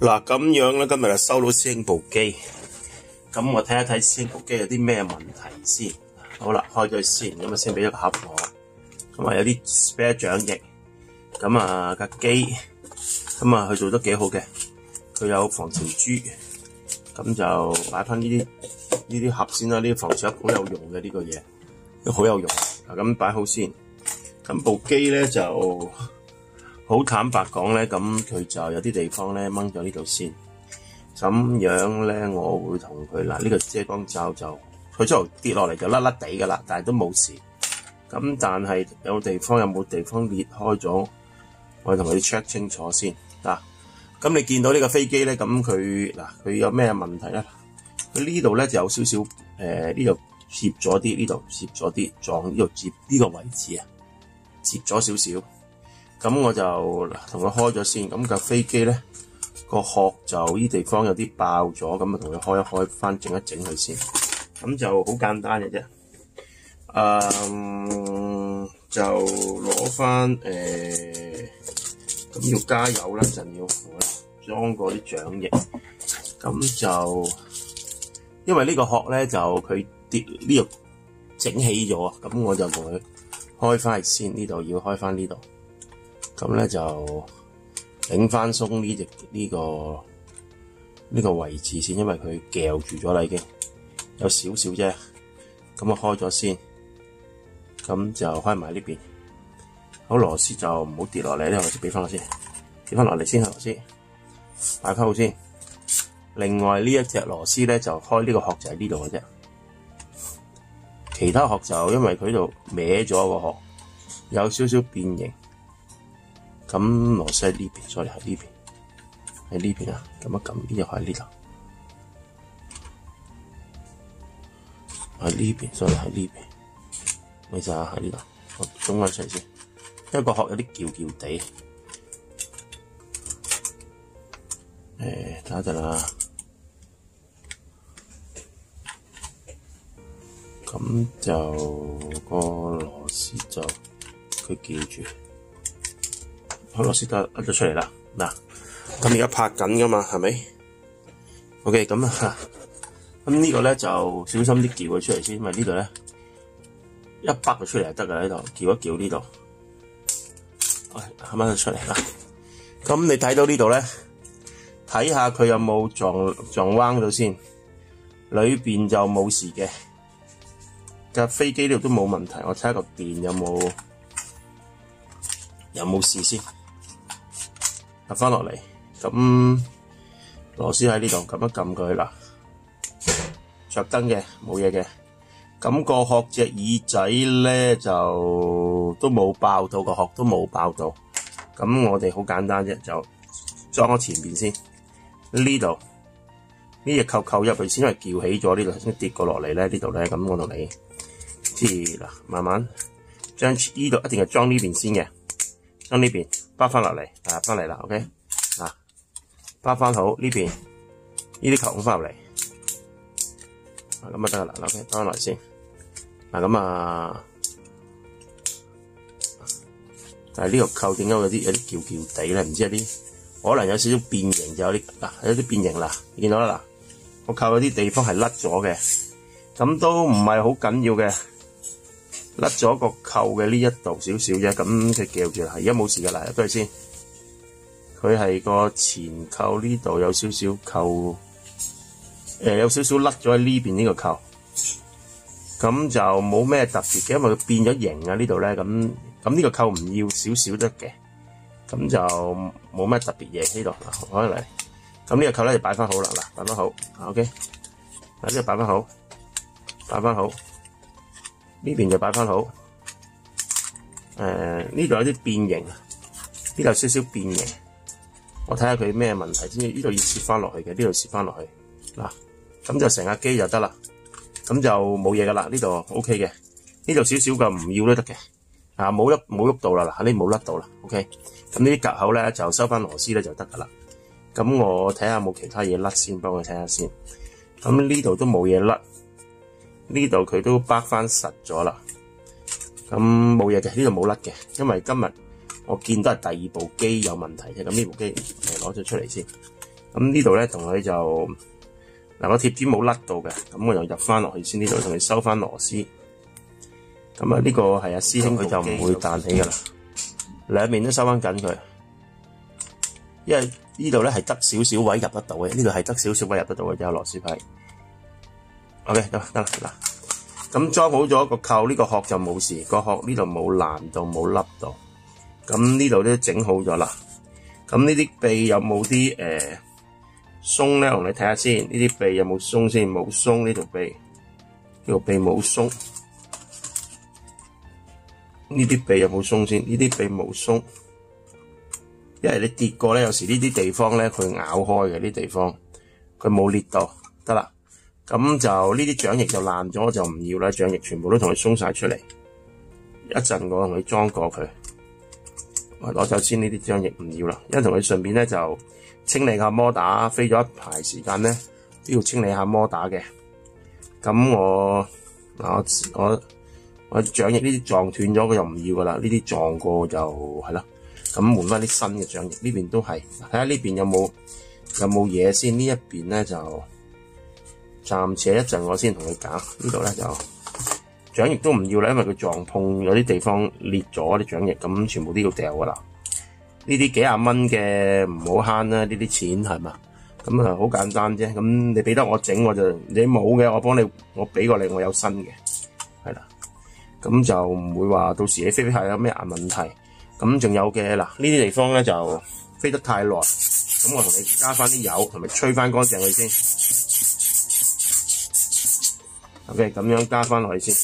嗱咁樣咧，今日就收到師兄部機，咁我睇一睇師兄部機有啲咩問題先。好啦，開咗先，咁啊先俾咗個盒我，咁啊有啲 spare 掌翼，咁啊架機，咁啊佢做得幾好嘅，佢有防潮珠，咁就擺翻呢啲呢啲盒先啦，呢啲防潮好有用嘅呢個嘢，都好有用。嗱咁擺好先，咁部機咧就。好坦白講咧，咁佢就有啲地方咧掹咗呢度先，咁樣咧我會同佢嗱呢個遮光罩就佢之後跌落嚟就甩甩地噶啦，但係都冇事。咁但係有地方有冇地方裂開咗，我同佢 check 清楚先嗱。咁你見到呢個飛機咧，咁佢嗱佢有咩問題咧？佢呢度咧就有少少誒呢度攝咗啲，呢度攝咗啲撞呢度接呢個位置啊，接咗少少。咁我就同佢開咗先，咁架飛機咧個殼就呢地方有啲爆咗，咁啊同佢開一開翻整一整佢先，咁就好簡單嘅啫。誒、就攞翻誒，咁、要加油啦，陣要裝過啲掌翼，咁就因為呢個殼咧就佢跌呢度整起咗啊，咁我就同佢開翻先，呢度要開翻呢度。咁咧就拧翻鬆呢隻呢個呢个位置先，因為佢夾住咗啦，已經有少少啫。咁我開咗先，咁就開埋呢邊。好，螺絲就唔好跌落嚟，呢螺絲俾翻我先，跌翻落嚟先，螺絲擺翻好先。另外呢一隻螺絲咧就開呢個殼就喺呢度嘅啫，其他殼就因為佢度歪咗個殼，有少少變形。咁螺絲喺呢邊，再嚟喺呢邊，喺呢邊啊！咁一撳，呢又喺呢度，喺呢邊，再嚟喺呢邊，咪就喺呢度，我中翻出先。因為個殼有啲翹翹地，誒，等一陣啦。咁就個螺絲就佢翹住。好，螺絲得甩咗出嚟啦。嗱，咁而家拍緊噶嘛，係咪？OK，咁啊，咁呢個咧就小心啲撬佢出嚟先，因為呢度咧一掰佢出嚟就得噶，呢度撬一撬呢度，喂，啱啱就出嚟啦。咁你睇到呢度咧，睇下佢有冇撞撞彎到先，裏邊就冇事嘅，架飛機呢度都冇問題。我睇下個電有冇有冇事先。入翻落嚟，咁螺絲喺呢度，咁一撳佢啦，着燈嘅，冇嘢嘅。咁個殼隻耳仔咧就都冇爆到，個殼都冇爆到。咁我哋好簡單啫，就裝喺前邊先。呢度呢隻扣扣入去先，因為撬起咗呢度先跌過落嚟咧。呢度咧，咁我同你即係嗱，慢慢將呢度一定係裝呢邊先嘅。將呢邊包翻落嚟，啊，翻嚟啦，OK，嗱，包翻好呢邊，呢啲球放翻入嚟，啊，咁啊得啦，，OK，包翻落嚟先，嗱，咁啊，但係呢個扣點解有啲有啲翹翹地咧？唔知有啲可能有少少變形，就有啲嗱，有啲變形啦，你見到啦，嗱，個扣有啲地方係甩咗嘅，咁都唔係好緊要嘅。甩咗個扣嘅呢一度少少啫，咁佢叫住啦，而家冇事噶啦，入咗去先。佢係個前扣呢度有少少扣，誒、呃、有少少甩咗喺呢邊呢個扣，咁就冇咩特別嘅，因為佢變咗形啊呢度咧，咁咁呢個扣唔要少少得嘅，咁就冇咩特別嘢喺度，開嚟。咁呢個扣咧就擺翻好啦，嗱擺翻好，OK，嗱呢個擺翻好，擺翻好。呢邊就擺翻好，誒呢度有啲變形，呢度少少變形，我睇下佢咩問題先。呢度要切翻落去嘅，呢度切翻落去，嗱咁就成架機就得啦，咁就冇嘢噶啦。呢度 OK 嘅，呢度少少嘅唔要都得嘅，啊冇喐冇喐到啦，嗱呢冇甩到啦，OK。咁呢啲夾口咧就收翻螺絲咧就得噶啦。咁我睇下冇其他嘢甩先，幫佢睇下先。咁呢度都冇嘢甩。呢度佢都掰翻實咗啦，咁冇嘢嘅，呢度冇甩嘅，因為今日我見到係第二部機有問題嘅，咁呢部機嚟攞咗出嚟先，咁呢度咧同佢就嗱個貼紙冇甩到嘅，咁我又入翻落去先，呢度同佢收翻螺絲。咁啊呢個係阿師兄佢就唔會彈起噶啦，兩面都收翻緊佢，因為呢度咧係得少少位入得到嘅，呢度係得少少位入得到嘅，有螺絲批。OK 得得啦嗱，咁裝好咗個扣，呢個殼就冇事，個殼呢度冇爛到冇凹到，咁呢度都整好咗啦。咁呢啲臂有冇啲誒鬆咧？同你睇下先，呢啲臂有冇鬆先？冇鬆呢條臂，呢條臂冇鬆。呢啲臂有冇鬆先？呢啲臂冇鬆，因為你跌過咧，有時呢啲地方咧佢咬開嘅，呢啲地方佢冇裂到，得啦。咁就呢啲掌翼就爛咗，就唔要啦。掌翼全部都同佢鬆晒出嚟。一陣我同佢裝過佢。攞走先呢啲張翼唔要啦，因为同佢顺便咧就清理下摩打，飛咗一排時間咧都要清理下摩打嘅。咁我嗱我我我掌翼呢啲撞斷咗，佢就唔要噶啦。呢啲撞過就係啦。咁換翻啲新嘅掌翼，呢邊都係睇下呢邊有冇有冇嘢先。呢一邊咧就暫且一陣，我先同佢搞呢度咧就。掌翼都唔要啦，因為佢撞碰有啲地方裂咗啲掌翼，咁全部都要掉噶啦。呢啲幾廿蚊嘅唔好慳啦，呢啲錢係嘛？咁啊好簡單啫。咁你俾得我整，我就你冇嘅，我幫你，我俾過你，我有新嘅，係啦。咁就唔會話到時你飛飛下有咩問題。咁仲有嘅嗱，呢啲地方咧就飛得太耐，咁我同你加翻啲油，同埋吹翻乾淨佢先。OK，咁樣加翻落去先。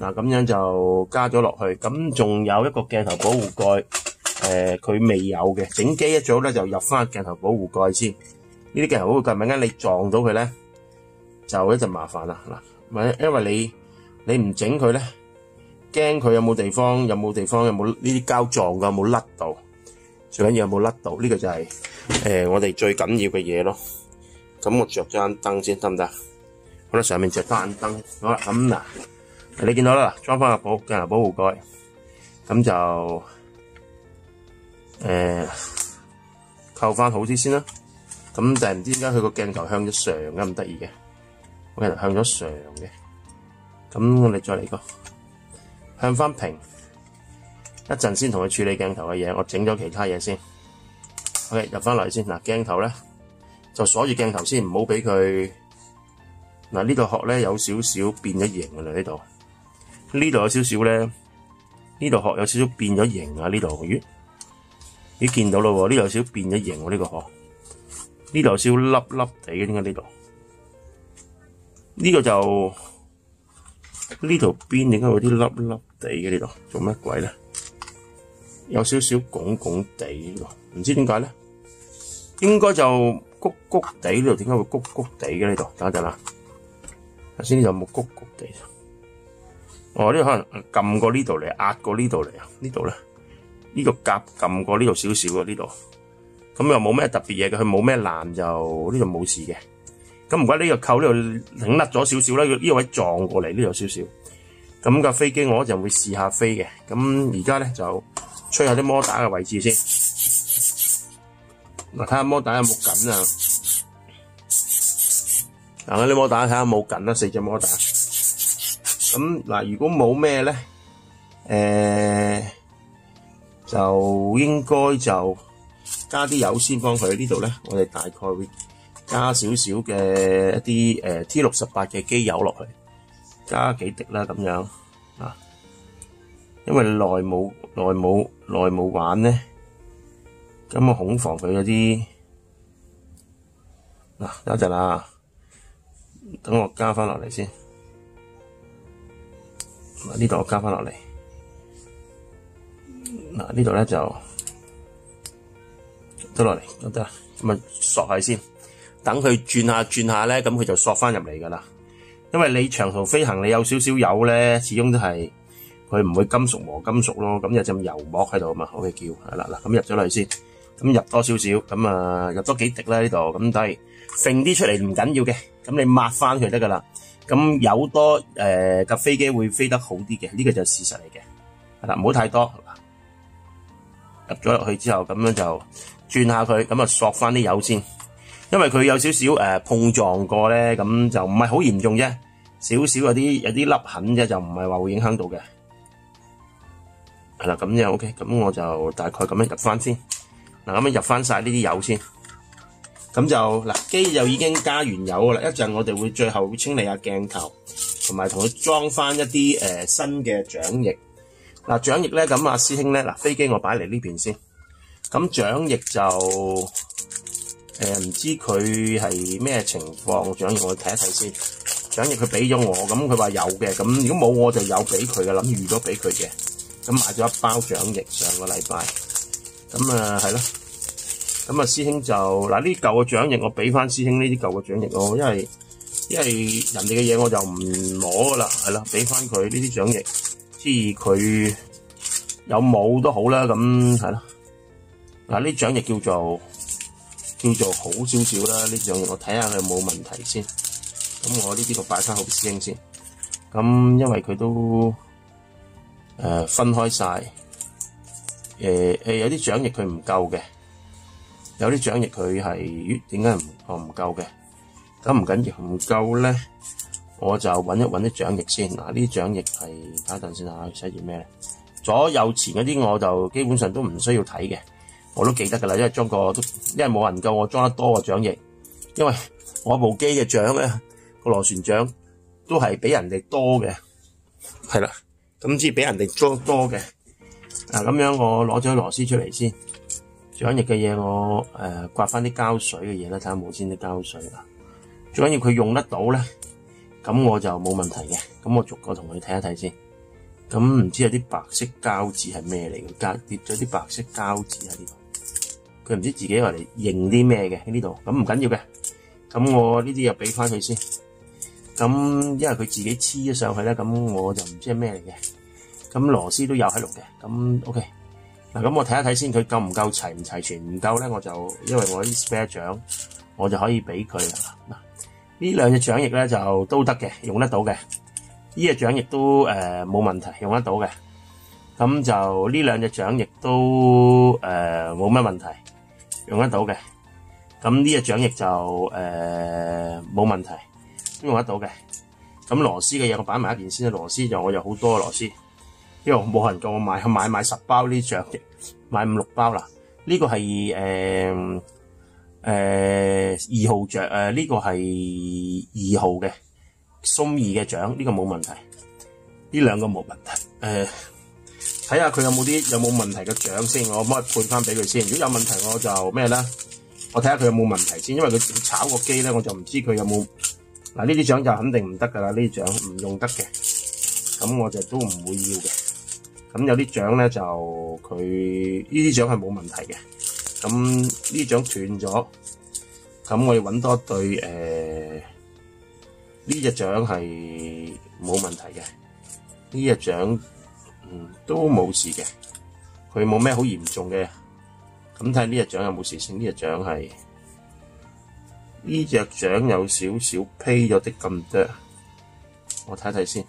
嗱，咁樣就加咗落去，咁仲有一個鏡頭保護蓋，誒、佢未有嘅，整機一早咧就入翻鏡頭保護蓋先。呢啲鏡頭保護蓋，咪間你撞到佢咧，就一陣麻煩啦。嗱，因為你你唔整佢咧，驚佢有冇地方，有冇地方有冇呢啲膠撞㗎，有冇甩到？最緊要有冇甩到？呢、這個就係、是、誒、我哋最緊要嘅嘢咯。咁我着咗盞燈先得唔得？好啦，上面着翻灯，好啦，咁嗱。你見到啦，裝翻個保鏡頭保護蓋，咁就誒扣翻好啲先啦。咁就係唔知點解佢個鏡頭向咗上嘅咁得意嘅，個鏡頭向咗上嘅。咁我哋再嚟個向翻平，一陣先同佢處理鏡頭嘅嘢。我整咗其他嘢先。OK，入翻嚟先嗱，鏡頭咧就鎖住鏡頭先，唔好俾佢嗱呢度殼咧有少少變咗形㗎啦呢度。呢度有少少咧，呢度殼有少少變咗形啊！呢度咦咦見到咯喎，呢度有少少變咗形喎，呢個殼呢度有少少粒粒地嘅，點解呢度？呢個就呢度邊點解有啲粒粒地嘅呢度？做乜鬼咧？有少少拱拱地呢度，唔知點解咧？應該就谷谷地呢度，點解會谷谷地嘅呢度？等陣啦，頭先呢度有冇谷谷地？哦，呢度可能撳過呢度嚟，壓過呢度嚟啊！呢度咧，呢個夾撳過呢度少少啊，呢度咁又冇咩特別嘢嘅，佢冇咩烂就呢度冇事嘅。咁唔怪呢個扣呢度擰甩咗少少啦，呢個位撞過嚟呢度少少。咁架飛機我就會試下飛嘅。咁而家咧就吹下啲摩打嘅位置先。嗱，睇下摩打有冇緊啊？嗱，你摩打睇下冇緊啦，四隻摩打。咁嗱，如果冇咩咧，誒就應該就加啲油先幫佢呢度咧。我哋大概會加少少嘅一啲誒 T 六十八嘅機油落去，加幾滴啦咁樣啊。因為耐冇耐冇耐冇玩咧，咁我恐防佢嗰啲嗱，等一陣啦，等我加翻落嚟先嗱。呢度我加翻落嚟，嗱呢度咧就得落嚟，得得，咁啊索下先，等佢轉下轉下咧，咁佢就索翻入嚟噶啦。因為你長途飛行，你有少少油咧，始終都係佢唔會金屬磨金屬咯。咁有陣油膜喺度啊嘛，我哋叫係啦嗱，咁入咗嚟先，咁入多少少，咁啊入多幾滴啦呢度，咁但係揈啲出嚟唔緊要嘅，咁你抹翻佢得噶啦。咁有多誒架飛機會飛得好啲嘅，呢個就事實嚟嘅，係啦，唔好太多，入咗入去之後，咁樣就轉下佢，咁啊索翻啲油先。因為佢有少少誒碰撞過咧，咁就唔係好嚴重啫，少少有啲有啲粒痕啫，就唔係話會影響到嘅。係啦，咁就 OK，咁我就大概咁樣入翻先。嗱，咁樣入翻晒呢啲油先。咁就嗱，機就已經加完油啦。一陣我哋會最後清理下鏡頭，同埋同佢裝翻一啲誒、新嘅掌翼。嗱，掌翼咧，咁啊師兄咧，嗱飛機我擺嚟呢邊先。咁掌翼就誒唔、知佢係咩情況，掌翼我睇一睇先。掌翼佢俾咗我，咁佢話有嘅，咁如果冇我就有俾佢嘅，諗預咗俾佢嘅。咁買咗一包掌翼，上個禮拜。咁啊係咯。咁啊，師兄就嗱呢舊嘅掌翼，我俾翻師兄呢啲舊嘅掌翼咯，因為因為人哋嘅嘢我就唔攞噶啦，係啦，俾翻佢呢啲掌翼，知佢有冇都好啦，咁係咯。嗱呢掌翼叫做叫做好少少啦，呢掌翼我睇下佢有冇問題先。咁我呢啲就擺翻好師兄先。咁因為佢都誒、分開晒，誒、呃、誒有啲掌翼佢唔夠嘅。有啲掌翼佢係點解唔我唔夠嘅？咁唔緊要，唔夠咧，我就揾一揾啲掌翼先。嗱，呢啲掌翼係睇一陣先嚇，寫住咩咧？左右前嗰啲我就基本上都唔需要睇嘅，我都記得㗎啦，因為裝個都，因為冇人夠我裝得多個掌翼，因為我部機嘅掌咧個螺旋槳都係比人哋多嘅，係啦，咁至比人哋裝多嘅。嗱，咁樣我攞咗螺絲出嚟先。掌翼嘅嘢我誒、刮翻啲膠水嘅嘢啦，睇下冇先啲膠水啦。最緊要佢用得到咧，咁我就冇問題嘅。咁我逐個同佢睇一睇先。咁唔知有啲白色膠紙係咩嚟嘅？加跌咗啲白色膠紙喺呢度。佢唔知自己話嚟認啲咩嘅喺呢度。咁唔緊要嘅。咁我呢啲又俾翻佢先。咁因為佢自己黐咗上去咧，咁我就唔知係咩嚟嘅。咁螺絲都有喺度嘅。咁 OK。嗱，咁我睇一睇先，佢夠唔夠齊唔齊全？唔夠咧，我就因為我啲 spare 掌，我就可以俾佢啦。嗱，呢兩隻掌翼咧就都得嘅，用得到嘅。呢隻掌翼都诶冇問題，用得到嘅。咁就呢兩隻掌翼都诶冇乜問題，用得到嘅。咁呢隻掌翼就诶冇問題，都用得到嘅。咁螺絲嘅嘢我擺埋一邊先，螺絲就我有好多螺絲。因為冇人叫我買，買買十包呢隻嘅，買五六包啦。呢、個係誒誒二號著誒呢個係二號嘅鬆二嘅獎，呢、個冇問題。呢兩個冇問題。誒睇下佢有冇啲有冇問題嘅獎先，我可唔可以配翻俾佢先？如果有問題我就咩咧？我睇下佢有冇問題先，因為佢炒個機咧，我就唔知佢有冇嗱呢啲獎就肯定唔得噶啦，呢啲獎唔用得嘅，咁我就都唔會要嘅。咁有啲獎咧就佢呢啲獎係冇問題嘅，咁呢獎斷咗，咁我要揾多對誒呢隻獎係冇問題嘅，呢隻獎嗯都冇事嘅，佢冇咩好嚴重嘅，咁睇下呢隻獎有冇事先，呢隻獎係呢隻獎有少少披咗啲咁多，我睇睇先，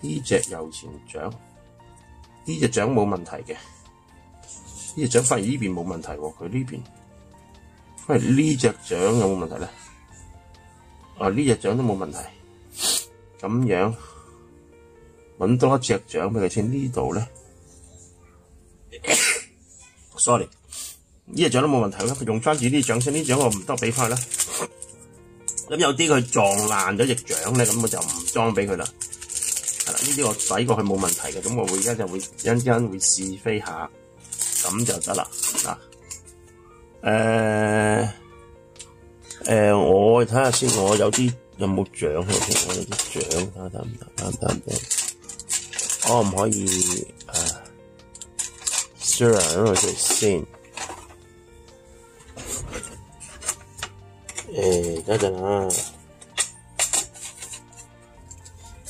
呢隻右前獎。呢隻掌冇問題嘅，呢隻掌反而呢邊冇問題喎，佢呢邊，反而呢隻掌有冇問題咧？啊，呢隻掌都冇問題，咁樣揾多一隻掌俾佢先，呢度咧，sorry，呢隻掌都冇問題啦，佢用翻住呢啲掌先，呢掌我唔得俾翻啦。咁有啲佢撞爛咗隻掌咧，咁我就唔裝俾佢啦。系啦，呢啲我洗过去冇问题嘅，咁我会而家就会一陣間會試飛下，咁就得啦。嗱，誒誒，我睇下先，我有啲有冇奖喺度先，我有啲奖睇下得唔得？得唔得？唔得？可唔可以誒？Sir，因為佢先，誒，等陣啊。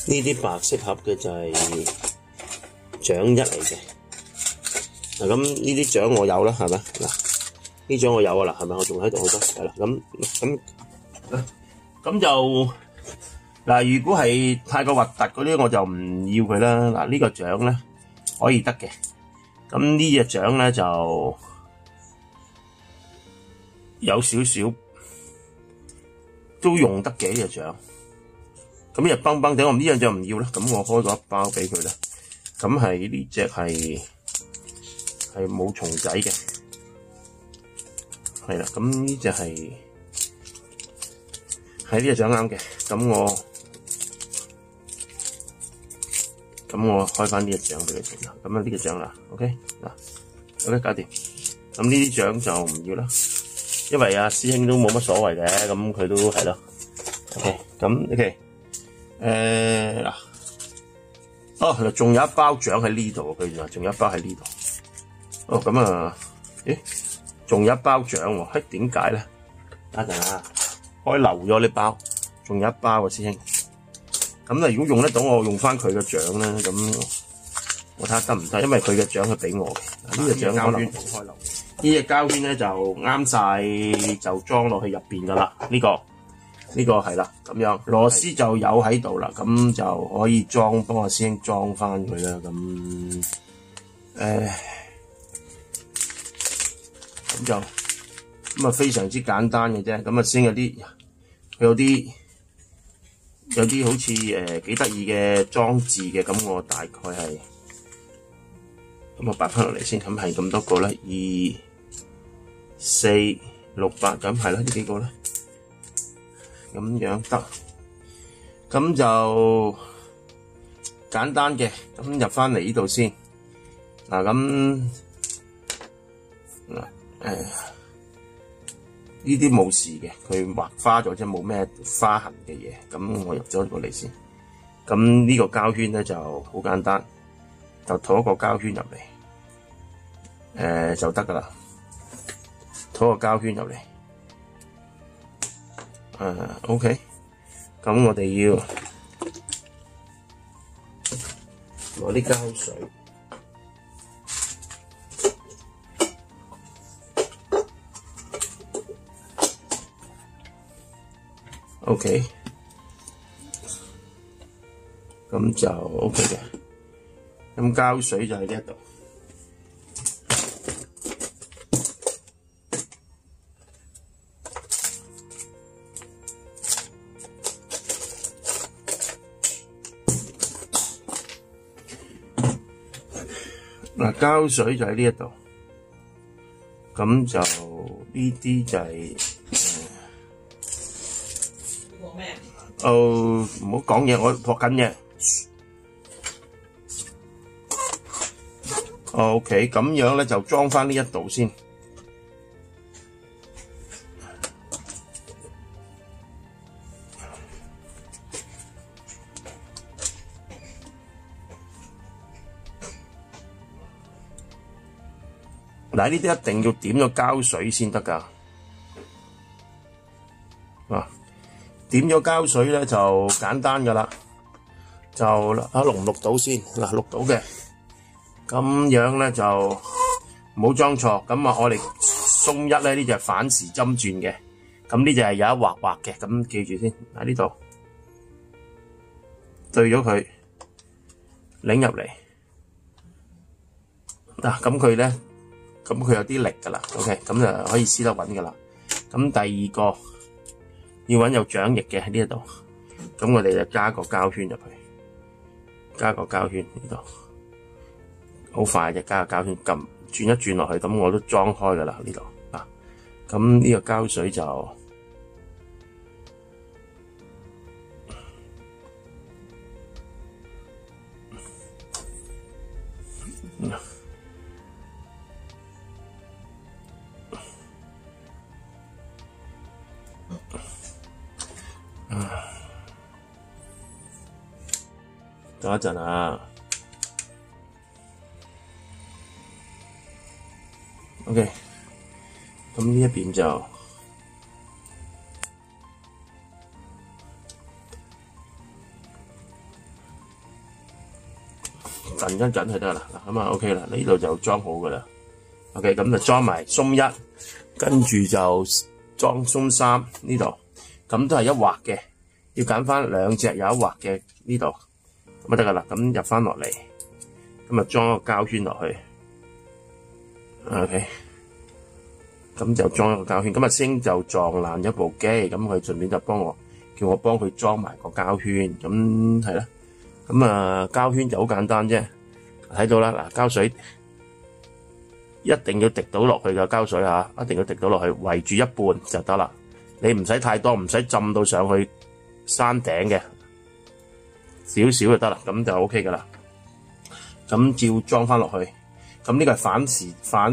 呢啲白色盒嘅就係獎一嚟嘅，嗱咁呢啲獎我有啦，係咪？嗱呢獎我有啊，嗱係咪？我仲喺度好多，係啦，咁咁咁就嗱，如果係太過核突嗰啲，我就唔要佢啦。嗱、呢個獎咧可以得嘅，咁呢隻獎咧就有少少都用得嘅呢隻獎。咁又崩崩地，我呢樣就唔要啦。咁我開咗一包俾佢啦。咁係呢隻係係冇蟲仔嘅，係啦。咁呢隻係係呢隻獎啱嘅。咁我咁我開翻呢隻獎俾佢先啦。咁啊呢隻獎啦，OK 嗱，OK 搞掂。咁呢啲獎就唔要啦，因為阿師兄都冇乜所謂嘅。咁佢都係咯。OK，咁 OK。誒嗱、呃，哦，仲有一包獎喺呢度，佢話仲有一包喺呢度。哦，咁啊，咦，仲有一包獎喎？嘿，點解咧？等陣啊，開漏咗呢包，仲有一包啊，師兄。咁啊，如果用得到，我用翻佢嘅獎咧，咁我睇下得唔得？因為佢嘅獎係俾我嘅。呢隻獎膠圈開漏，呢只膠圈咧就啱晒，就裝落去入邊噶啦。呢、這個。呢個係啦，咁樣螺絲就有喺度啦，咁就可以裝，幫我師兄裝翻佢啦。咁誒，咁就咁啊，非常之簡單嘅啫。咁啊，先有啲佢有啲有啲好似誒幾得意嘅裝置嘅，咁我大概係咁啊，擺翻落嚟先。咁係咁多個啦，二四六八，咁係啦，呢幾個咧。咁樣得，咁就簡單嘅，咁入翻嚟呢度先。嗱咁嗱誒，呢啲冇事嘅，佢畫花咗啫，冇咩花痕嘅嘢。咁我入咗過嚟先。咁呢個膠圈咧就好簡單，就套一個膠圈入嚟，誒、呃、就得噶啦，套個膠圈入嚟。誒，OK，咁我哋要攞啲膠水，OK，咁就 OK 嘅，咁膠水就喺呢一度。膠水就喺呢一度，咁就呢啲就係誒，講咩？哦，唔好講嘢，我撲緊嘢。OK，咁樣咧就裝翻呢一度先。嗱，呢啲一定要點咗膠水先得㗎。啊，點咗膠水咧就簡單㗎啦，就啊錄唔錄到先？嗱，錄到嘅，咁樣咧就唔好裝錯。咁啊，我哋鬆一咧呢隻反時針轉嘅，咁呢隻係有一畫畫嘅，咁記住先喺呢度對咗佢，擰入嚟嗱，咁佢咧。咁佢有啲力㗎啦，OK，咁就可以撕得穩㗎啦。咁第二個要揾有掌翼嘅喺呢一度，咁我哋就加個膠圈入去，加個膠圈呢度，好快就加個膠圈，撳轉一轉落去，咁我都裝開㗎啦呢度啊。咁呢個膠水就等一陣啊，OK，咁呢一邊就震一震就得啦。嗱，咁啊 OK 啦，呢度就裝好噶啦。OK，咁就裝埋鬆一，跟住就裝鬆三呢度，咁都係一畫嘅，要揀翻兩隻有一畫嘅呢度。咁得噶啦，咁入翻落嚟，咁啊裝個膠圈落去，OK，咁就裝一個膠圈。咁啊，星就撞爛咗部機，咁佢順便就帮我叫我幫佢裝埋個膠圈。咁係啦，咁啊膠圈就好簡單啫。睇到啦，嗱膠水一定要滴到落去嘅膠水嚇，一定要滴到落去，圍住一半就得啦。你唔使太多，唔使浸到上去山頂嘅，少少就得啦，咁就 OK 噶啦。咁照裝翻落去。咁呢個係反時反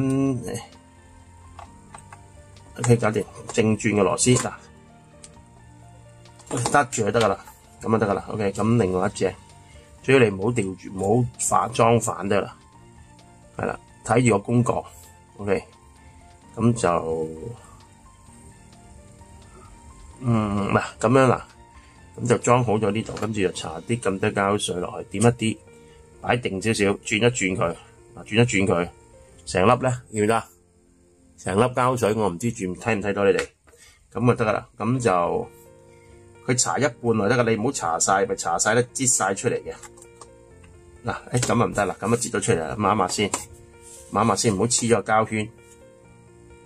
，OK 搞掂正轉嘅螺絲嗱，得住就得噶啦，咁就得噶啦。OK，咁另外一隻，主要你唔好調住，唔好反裝反得啦，係啦，睇住個公角，OK，咁就，嗯嗱咁樣啦，咁就裝好咗呢度，跟住就搽啲咁多膠水落去，點一啲，擺定少少，轉一轉佢。轉一轉佢，成粒咧要唔得？成粒膠水我唔知轉睇唔睇到你哋，咁就得噶啦。咁就佢搽一半就得噶，你唔好搽晒，咪搽晒咧擠晒出嚟嘅。嗱，誒咁啊唔得啦，咁啊擠咗出嚟啦，抹一抹先，抹一抹先，唔好黐咗個膠圈。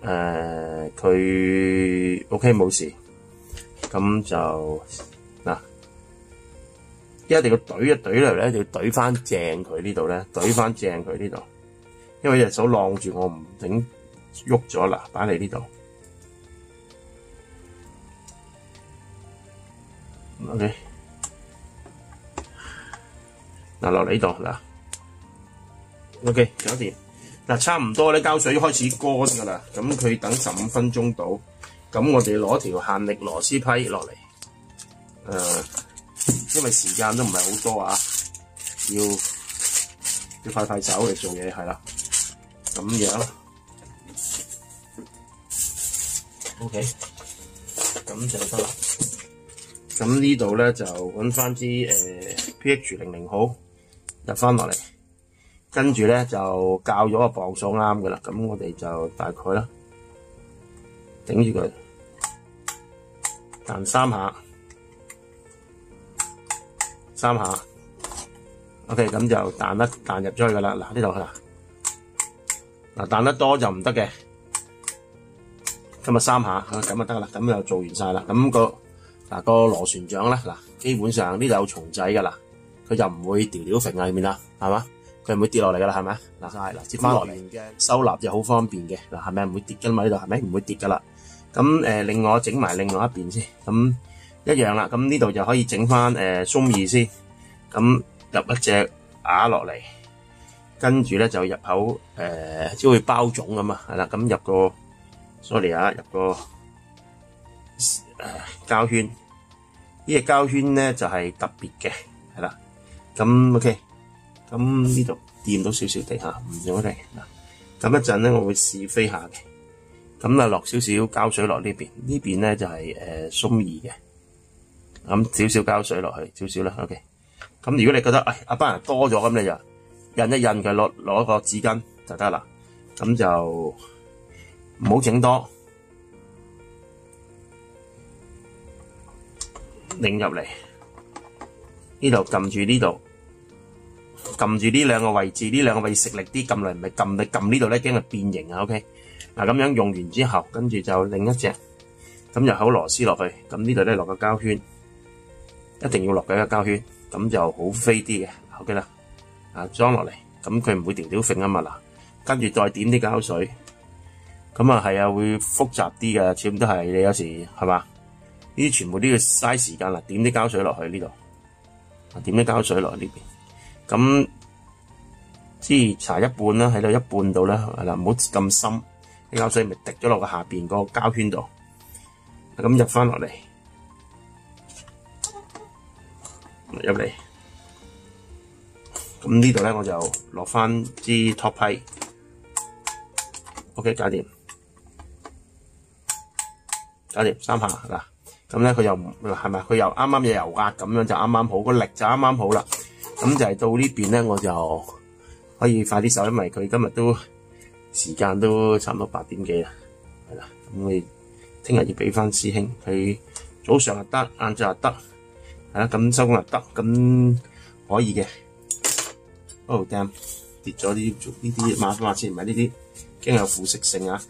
誒、佢 OK 冇事，咁就。一定要怼一怼嚟咧，就要懟翻正佢呢度咧，怼翻正佢呢度。因為隻手晾住我唔整喐咗啦，擺嚟呢度。OK，嗱落嚟呢度嗱，OK 搞掂。嗱差唔多咧，膠水開始乾噶啦，咁佢等十五分鐘到。咁我哋攞條限力螺絲批落嚟，诶、因為時間都唔係好多啊，要要快快手嚟做嘢係啦，咁樣，OK，咁就得啦。咁呢度咧就揾翻支誒 pH 零零號入翻落嚟，跟住咧就校咗個磅數啱噶啦。咁我哋就大概啦，頂住佢彈三下。三下，OK，咁就彈得彈入咗去噶啦。嗱呢度啦，嗱彈得多就唔得嘅。咁啊三下，咁就得啦。咁就做完晒啦。咁個嗱個螺旋槳咧，嗱基本上呢度有蟲仔噶啦，佢就唔會掉掉揈喺面啦，係嘛？佢唔會跌落嚟噶啦，係咪？嗱晒，嗱接翻落嚟嘅收納就好方便嘅。嗱係咪唔會跌噶嘛？呢度係咪唔會跌噶啦？咁誒，另外整埋另外一邊先咁。一樣啦，咁呢度就可以整翻誒鬆耳先，咁入一隻牙落嚟，跟住咧就入口誒，即係包種咁嘛，係啦，咁入個 sorry 啊，入個誒膠圈，呢隻膠圈咧就係特別嘅，係啦，咁 OK，咁呢度掂到少少地下，唔用得嚟嗱，咁一陣咧我會試飛下嘅，咁啊落少少膠水落呢邊，呢邊咧就係誒鬆二嘅。咁少少膠水落去，少少啦，OK。咁如果你覺得，哎，阿班人多咗，咁你就印一印佢，攞攞個紙巾就得啦。咁就唔好整多，拧入嚟呢度，撳住呢度，撳住呢兩個位置，呢兩個位置食力啲，撳嚟唔係撳你撳呢度咧，驚佢變形啊，OK。嗱咁樣用完之後，跟住就另一隻，咁入口螺絲落去，咁呢度咧落個膠圈。一定要落嘅一個膠圈，咁就好飛啲嘅，OK 啦。啊，裝落嚟，咁佢唔會掉掉揈啊嘛嗱。跟住再點啲膠水，咁啊係啊，會複雜啲嘅，始終都係你有時係嘛？呢啲全部都要嘥時間啦。點啲膠水落去呢度，啊點啲膠水落去呢邊，咁即係搽一半啦，喺度一半度啦，係啦，唔好咁深，啲膠水咪滴咗落個下邊個膠圈度，咁入翻落嚟。入嚟，咁呢度咧我就落翻支 top 批，OK 搞掂，搞掂三下嗱，咁咧佢又係咪佢又啱啱有油壓咁樣就啱啱好，個力就啱啱好啦，咁就係到呢邊咧我就可以快啲手，因為佢今日都時間都差唔多八點幾啦，係啦，咁我聽日要俾翻師兄，佢早上又得，晏晝又得。系啦，咁收工又得，咁可以嘅。哦，damn，跌咗啲呢啲抹一抹先，唔係呢啲驚有腐蝕性啊！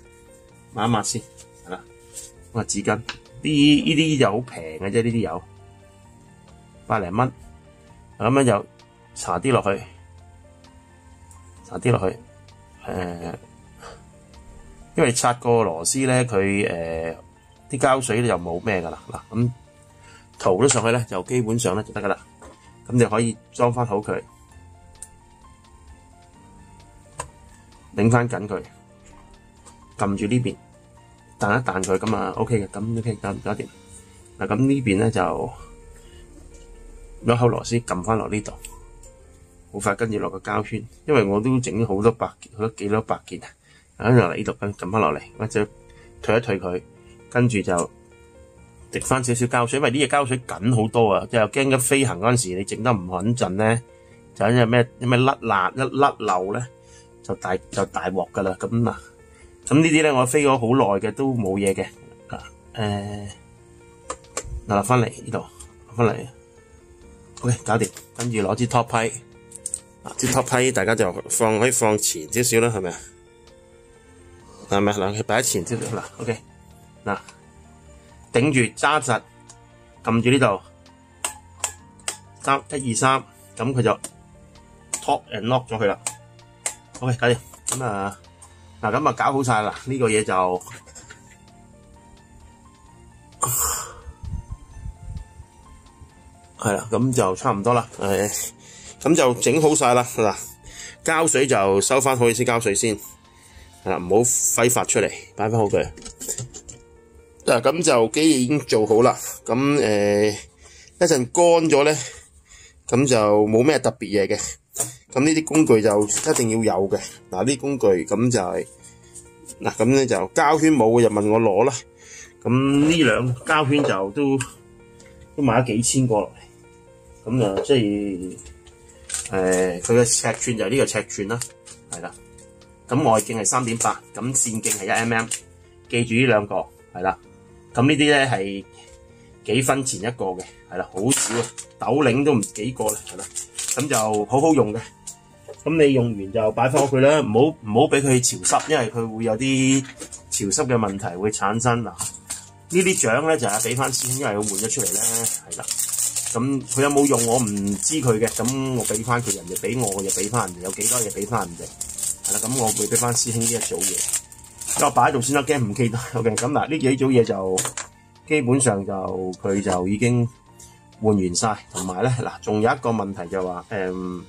抹一抹先，系啦，咁啊紙巾，呢呢啲就好平嘅啫，呢啲有。百零蚊，咁樣就搽啲落去，搽啲落去，誒、因為拆個螺絲咧，佢誒啲膠水咧就冇咩噶啦，嗱咁塗咗上去咧，就基本上咧就得噶啦，咁就可以裝翻好佢，擰翻緊佢。撳住呢邊彈一彈佢咁啊，OK 嘅，咁 OK 搞搞掂。嗱咁呢邊咧就攞口螺絲撳翻落呢度，好快跟住落個膠圈，因為我都整咗好多百件，好多幾多百件啊，跟住嚟呢度跟撳翻落嚟，或者退一退佢，跟住就滴翻少少膠水，因為呢隻膠水緊好多啊，即係又驚一飛行嗰陣時你整得唔穩陣咧，就因為咩因為甩辣一甩漏咧，就大就大鑊噶啦，咁嗱。咁呢啲咧，我飛咗好耐嘅都冇嘢嘅。啊，誒，嗱，翻嚟呢度，翻嚟，OK，搞掂。跟住攞支 top 批，啊，支 top 批大家就放可以放前少少啦，係咪啊？係咪？嗱，佢擺喺前少少，啦，OK，嗱，頂住揸實，撳住呢度，三一二三，咁佢就 top and lock 咗佢啦。OK，搞掂。咁啊〜嗱咁啊，搞好晒啦！呢個嘢就係啦，咁就差唔多啦。誒，咁就整好晒啦。嗱，胶水就收翻好意思，胶水先，系啦，唔好揮發出嚟，擺翻好佢。嗱，咁就機已經做好啦。咁誒，一陣乾咗咧，咁就冇咩特別嘢嘅。咁呢啲工具就一定要有嘅。嗱，呢啲工具咁就係嗱，咁咧就膠圈冇嘅就問我攞啦。咁呢兩膠圈就都都買咗幾千個落嚟。咁啊，即係誒，佢嘅尺寸就係呢個尺寸啦，係啦。咁外徑係三點八，咁線徑係一 mm。記住呢兩個係啦。咁呢啲咧係幾分錢一個嘅，係啦，好少啊，斗零都唔幾個啦，係啦。咁就好好用嘅。咁你用完就擺翻佢啦，唔好唔好俾佢潮濕，因為佢會有啲潮濕嘅問題會產生嗱。呢啲獎咧就係俾翻師兄，因為佢換咗出嚟咧，係啦。咁佢有冇用我唔知佢嘅，咁我俾翻佢，人哋俾我，我就俾翻人哋，有幾多嘢俾翻人哋，係啦。咁我會俾翻師兄呢一組嘢，咁我擺喺度先啦，驚唔記得。OK，咁嗱呢幾組嘢就基本上就佢就已經換完晒，同埋咧嗱，仲有一個問題就話誒。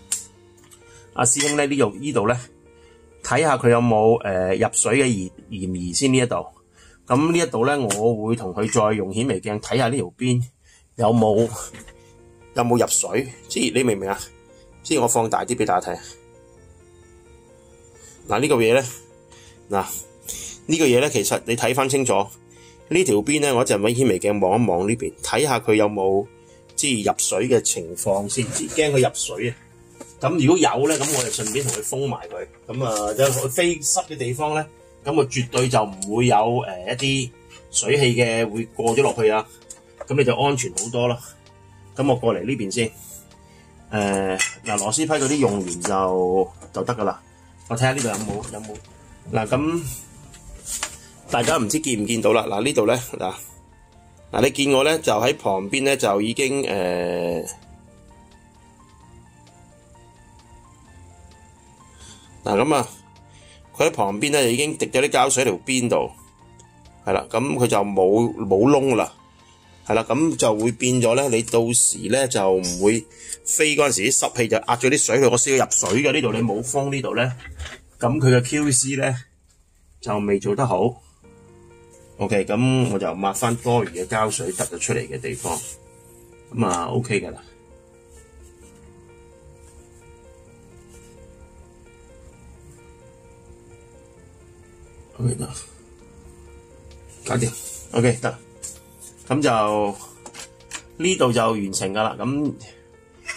阿師兄咧呢度呢度咧，睇下佢有冇誒、入水嘅嫌嫌疑先呢一度。咁呢一度咧，我會同佢再用顯微鏡睇下呢條邊有冇 有冇入水。即係你明唔明啊？即係我放大啲俾大家睇。嗱、呢個嘢咧，嗱呢個嘢咧，其實你睇翻清楚呢條邊咧，我就揾顯微鏡望一望呢邊，睇下佢有冇即係入水嘅情況先，驚佢入水啊！咁如果有咧，咁我就順便同佢封埋佢。咁啊，即係非濕嘅地方咧，咁我絕對就唔會有誒、一啲水氣嘅會過咗落去啊。咁你就安全好多咯。咁我過嚟呢邊先。誒、嗱，螺絲批嗰啲用完就就得噶啦。我睇下呢度有冇有冇嗱咁，大家唔知見唔見到啦？嗱呢度咧嗱嗱，你見我咧就喺旁邊咧就已經誒。呃嗱咁啊，佢喺旁邊咧已經滴咗啲膠水喺條邊度，係啦，咁佢就冇冇窿啦，係啦，咁就會變咗咧。你到時咧就唔會飛嗰陣時啲濕氣就壓咗啲水去，我試過入水嘅呢度，你冇封呢度咧，咁佢嘅 QC 咧就未做得好。OK，咁我就抹翻多餘嘅膠水得咗出嚟嘅地方，咁啊 OK 噶啦。O.K. 得，搞掂。O.K. 得，咁就呢度就完成噶啦。咁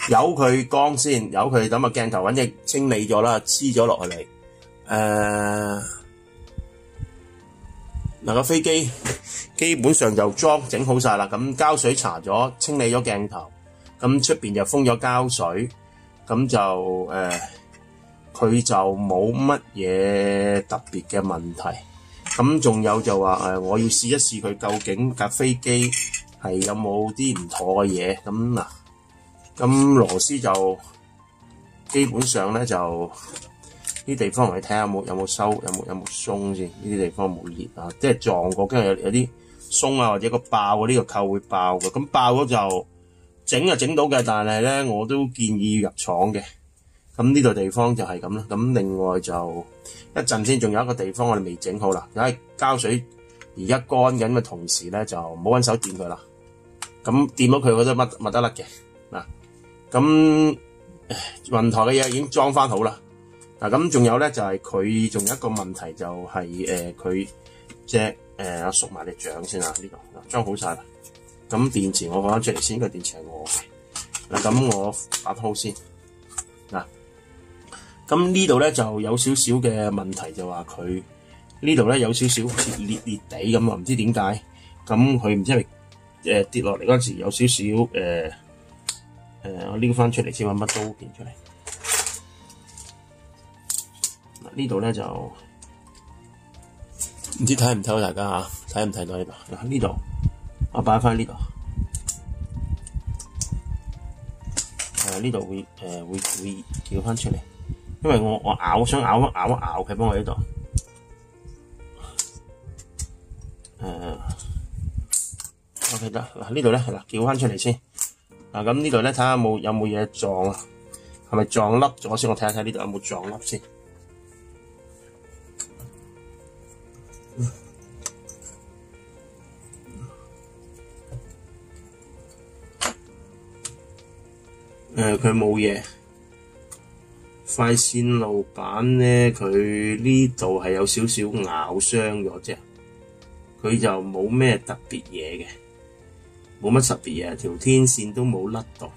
由佢乾先，由佢等個鏡頭揾隻清理咗啦，黐咗落去嚟。誒，嗱個飛機基本上就裝整好晒啦。咁膠水搽咗，清理咗鏡頭，咁出邊就封咗膠水，咁就誒。佢就冇乜嘢特別嘅問題。咁仲有就話誒、我要試一試佢究竟架飛機係有冇啲唔妥嘅嘢。咁嗱，咁螺絲就基本上咧就呢地方你睇下有冇有冇收，有冇有冇鬆先。呢啲地方冇熱啊，即係撞過，跟住有有啲鬆啊，或者個爆啊，呢、這個扣會爆嘅。咁爆咗就整就整到嘅，但係咧我都建議入廠嘅。咁呢度地方就係咁啦。咁另外就一陣先，仲有一個地方我哋未整好啦。因為膠水而家乾緊嘅同時咧，就唔好揾手掂佢啦。咁掂到佢，我都乜乜得甩嘅嗱。咁雲台嘅嘢已經裝翻好啦。嗱，咁仲有咧就係佢仲有一個問題就係誒佢隻誒縮埋隻掌先啊。呢度裝好晒啦。咁電池我講翻出嚟先，呢個電池係我嘅嗱。咁我打好先嗱。咁呢度咧就有少少嘅問題，就話佢呢度咧有少少裂裂地咁啊，唔知點解。咁佢唔知係誒跌落嚟嗰陣時有少少誒誒，我拎翻出嚟先，揾乜刀片出嚟。呢度咧就唔知睇唔睇到大家嚇，睇唔睇到呢度？嗱呢度我擺翻呢度，誒呢度會誒、呃、會會撬翻出嚟。因為我我咬想咬一咬一咬佢，幫我呢度，誒，OK 得嗱呢度咧嗱，撬翻出嚟先嗱，咁呢度咧睇下冇有冇嘢撞啊，係咪撞凹咗先？我睇下睇呢度有冇撞凹先。誒，佢冇嘢。塊線路板咧，佢呢度係有少少咬傷咗啫，佢就冇咩特別嘢嘅，冇乜特別嘢，條天線都冇甩到，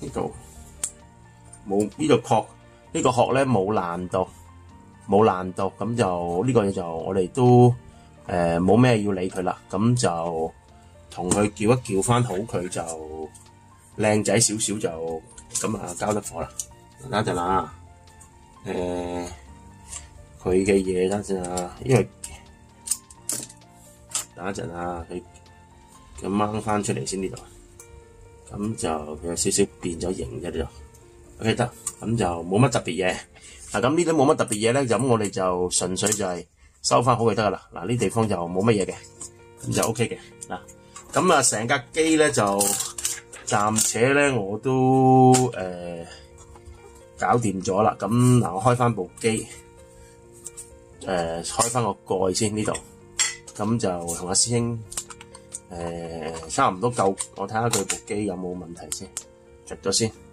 呢度。冇呢度殼，呢個殼咧冇爛到，冇爛到，咁就呢個嘢就我哋都誒冇咩要理佢啦，咁就同佢叫一叫翻好佢就靚仔少少就咁啊交得貨啦。等一陣啦，誒佢嘅嘢等陣啊，因為等一陣啊，佢佢掹翻出嚟先呢度，咁就佢有少少變咗形啫呢度，OK 得，咁就冇乜特別嘢。嗱咁呢啲冇乜特別嘢咧，咁我哋就純粹就係收翻好就得噶啦。嗱呢地方就冇乜嘢嘅，咁就 OK 嘅。嗱咁啊，成架機咧就暫且咧我都誒。搞掂咗啦，咁嗱我開翻部機，誒、呃、開翻個蓋先呢度，咁就同阿師兄誒、差唔多夠，我睇下佢部機有冇問題先，着咗先。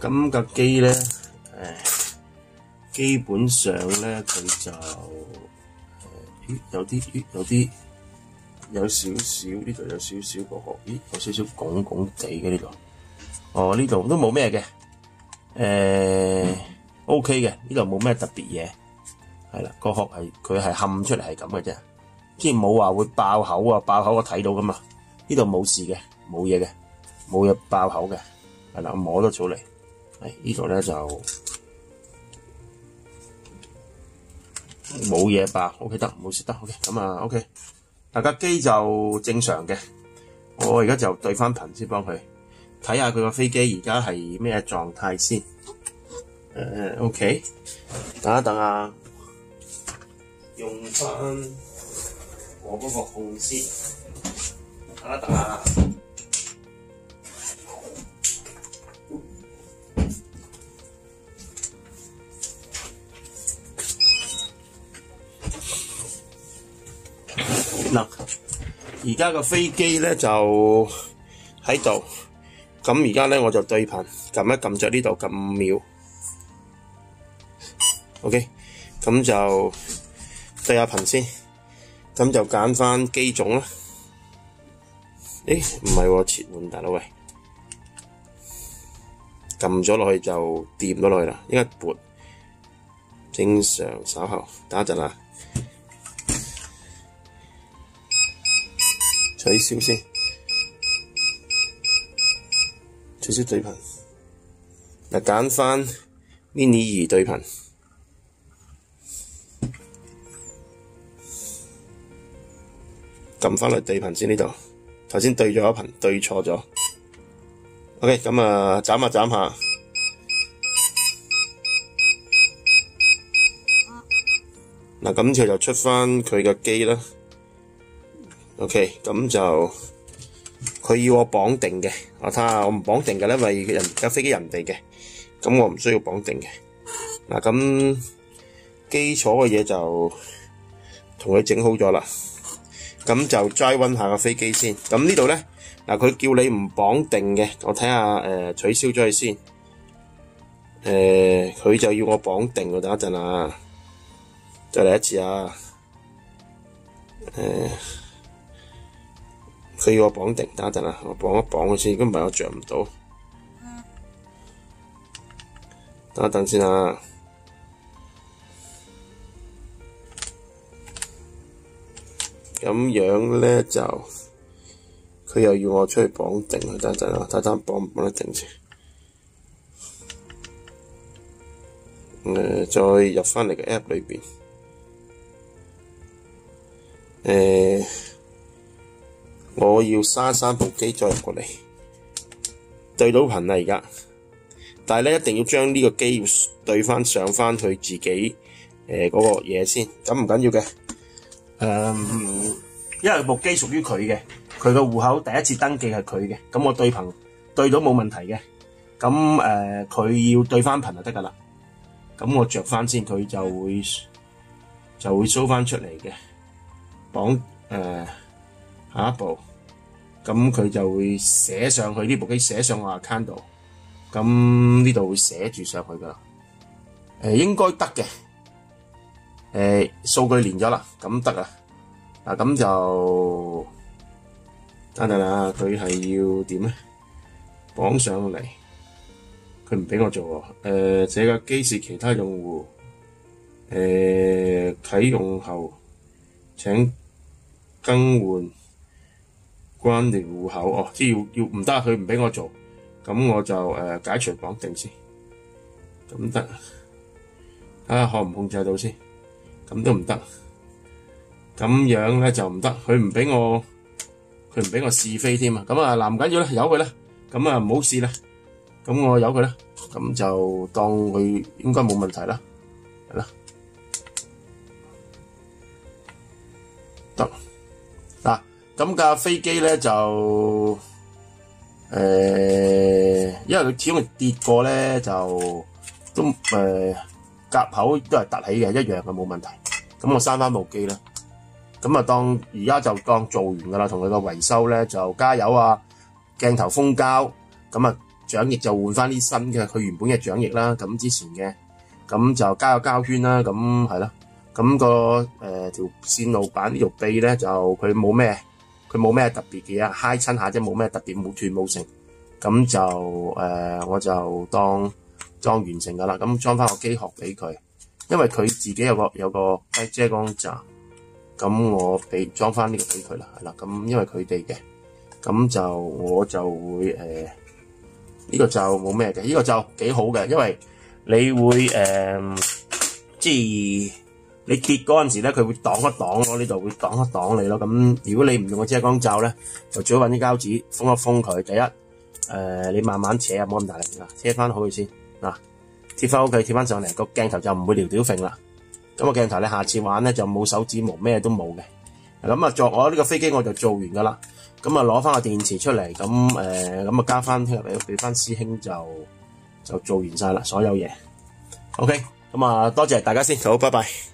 咁架機咧，誒、基本上咧佢就誒、呃、有啲有啲。有少少呢度有少少個殼，咦有少少拱拱地嘅呢度，哦呢度都冇咩嘅，誒、OK 嘅，呢度冇咩特別嘢，係啦個殼係佢係冚出嚟係咁嘅啫，即係冇話會爆口啊，爆口我睇到噶嘛，呢度冇事嘅，冇嘢嘅，冇嘢爆口嘅，係啦摸得出嚟，呢度咧就冇嘢吧，OK 得冇事得，OK 咁啊 OK。大家機就正常嘅，我而家就對翻頻先幫佢睇下佢個飛機而家係咩狀態先。誒、呃、OK，等一等啊，用翻我嗰個控先，等一等啊。嗱，而家個飛機咧就喺度，咁而家咧我就對頻，撳一撳着呢度，撳五秒，OK，咁就對下頻先，咁就揀翻機種啦。誒，唔係喎，切換大佬喂，撳咗落去就掂咗落去啦，依家撥，正常稍後，等一陣啊。取消先，取消對頻。嗱，揀翻 mini 二對頻，撳翻嚟對頻先呢度。頭先對咗一頻，對錯咗。OK，咁啊，斬下斬下。嗱，咁佢就出翻佢嘅機啦。OK，咁就佢要我綁定嘅，我睇下我唔綁定嘅咧，因為人架飛機人哋嘅，咁我唔需要綁定嘅。嗱，咁基礎嘅嘢就同佢整好咗啦。咁就 dry run 下個飛機先。咁呢度咧，嗱佢叫你唔綁定嘅，我睇下诶取消咗佢先。诶、佢就要我綁定，等一陣啊。再嚟一次啊！诶、佢要我綁定，等一陣啊，我綁一綁佢先，如果唔係我着唔到。等一等先啊！咁樣咧就，佢又要我出去綁定，等一陣啊，睇睇綁唔綁得定先。诶、再入翻嚟個 app 裏邊。誒、呃，我要閂閂部机再入过嚟，对到频啦而家，但系咧一定要将呢个机要對翻上翻去自己诶嗰、呃那個嘢先，咁唔紧要嘅。诶、因为部机属于佢嘅，佢個戶口第一次登记系佢嘅，咁我对频对到冇问题嘅，咁诶佢要对翻频就得噶啦，咁我着翻先，佢就会就会 show 翻出嚟嘅。綁誒、呃、下一步，咁佢就會寫上去呢部機寫上我 account 度，咁呢度會寫住上去噶啦。誒、呃、應該得嘅，誒、呃、數據連咗啦，咁得啦。嗱咁就等等啦，佢係要點咧？綁上嚟，佢唔俾我做喎。誒、呃，這個機是其他用戶，誒、呃、用後請。更換關聯戶口哦，即系要要唔得，佢唔俾我做，咁我就诶、解除綁定先，咁得。啊？可唔控制到先？咁都唔得，咁樣咧就唔得，佢唔俾我，佢唔俾我試飛添啊！咁啊嗱，唔緊要啦，由佢啦，咁啊唔好试啦，咁我由佢啦，咁就當佢應該冇問題啦，系啦，得。咁架飛機咧就誒、因為佢始終跌過咧，就都誒夾口都係凸起嘅，一樣嘅冇問題。咁我刪翻部機啦。咁啊，當而家就當做完噶啦，同佢個維修咧就加油啊，鏡頭封膠，咁啊掌翼就換翻啲新嘅，佢原本嘅掌翼啦。咁之前嘅，咁就加個膠圈啦。咁係啦，咁、那個誒、呃、條線路板呢條臂咧就佢冇咩。佢冇咩特別嘅嘢，揩親下啫，冇咩特別，冇斷冇成，咁就誒、我就當裝完成噶啦。咁裝翻個機殼俾佢，因為佢自己有個有個遮光罩，咁我俾裝翻呢個俾佢啦，係啦。咁因為佢哋嘅，咁就我就會誒，呢、呃呢個就冇咩嘅，呢、個就幾好嘅，因為你會誒、即係。你揭嗰陣時咧，佢會擋一擋咯，呢度會擋一擋你咯。咁如果你唔用個遮光罩咧，就最好揾啲膠紙封一封佢。第一，誒、呃、你慢慢扯啊，冇咁大力啊，扯翻好佢先嗱，貼翻好佢，貼翻上嚟個鏡頭就唔會撩屌揈啦。咁個鏡頭你下次玩咧就冇手指毛，咩都冇嘅。咁啊，作我呢個飛機我就做完噶啦。咁啊，攞翻個電池出嚟，咁誒咁啊加翻聽日俾俾翻師兄就就做完晒啦，所有嘢。OK，咁啊多謝大家先，好，拜拜。